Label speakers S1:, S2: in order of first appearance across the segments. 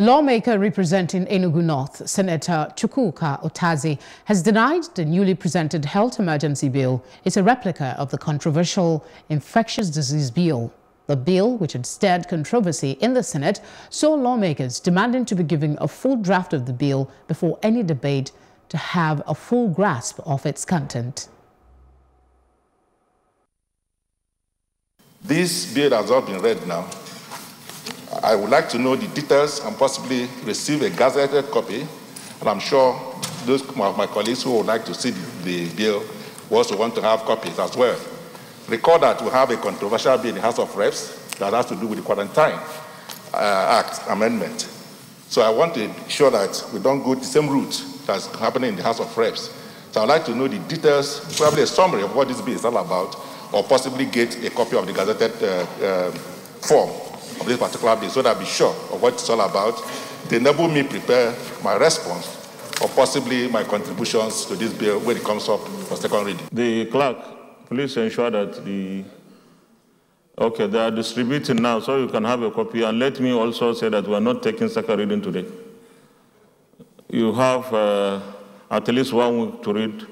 S1: Lawmaker representing Enugu North, Senator Chukwuka Utazi, has denied the newly presented health emergency bill is a replica of the controversial infectious disease bill. The bill, which had stirred controversy in the Senate, saw lawmakers demanding to be given a full draft of the bill before any debate to have a full grasp of its content.
S2: This bill has not been read now. I would like to know the details and possibly receive a gazetted copy. And I'm sure those of my colleagues who would like to see the bill also want to have copies as well. Recall that we have a controversial bill in the House of Reps that has to do with the Quarantine uh, Act amendment. So I want to ensure that we don't go the same route that's happening in the House of Reps. So I'd like to know the details, probably a summary of what this bill is all about, or possibly get a copy of the gazetted uh, uh, form of this particular bill so that I'll be sure of what it's all about. To enable me prepare my response or possibly my contributions to this bill when it comes up for second reading.
S3: The clerk, please ensure that the Okay, they are distributing now, so you can have a copy. And let me also say that we are not taking second reading today. You have uh, at least one week to read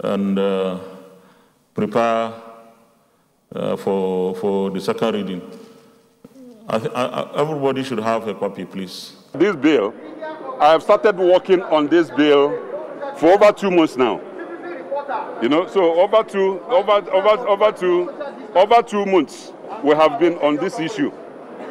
S3: and uh, prepare uh, for, for the second reading. I I, everybody should have a copy, please.
S4: This bill, I have started working on this bill for over two months now. You know, so over two, over, over, over two, over two months, we have been on this issue.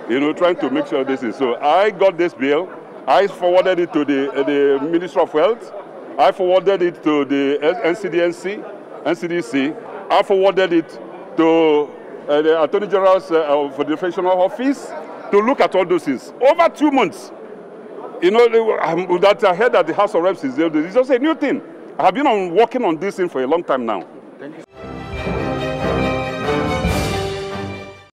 S4: You know, trying to make sure this is so. I got this bill. I forwarded it to the uh, the Ministry of Health. I forwarded it to the NCDNC, NCDC. I forwarded it to uh, the Attorney General's uh, Federational Office to look at all those things. Over two months, you know, um, that I heard that the House of Reps is there. It's just a new thing. I have been on, working on this thing for a long time now.